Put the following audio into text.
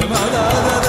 妈妈。